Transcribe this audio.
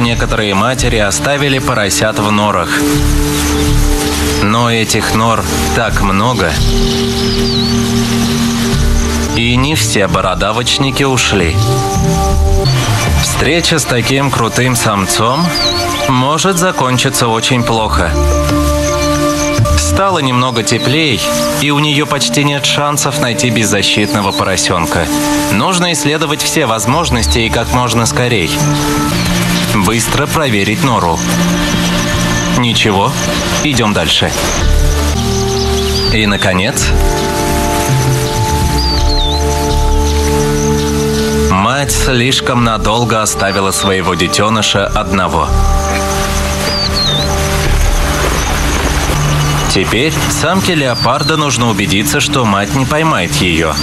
Некоторые матери оставили поросят в норах. Но этих нор так много. И не все бородавочники ушли. Встреча с таким крутым самцом может закончиться очень плохо. Стало немного теплей, и у нее почти нет шансов найти беззащитного поросенка. Нужно исследовать все возможности и как можно скорей. Быстро проверить нору. Ничего, идем дальше. И, наконец, мать слишком надолго оставила своего детеныша одного. Теперь самке леопарда нужно убедиться, что мать не поймает ее.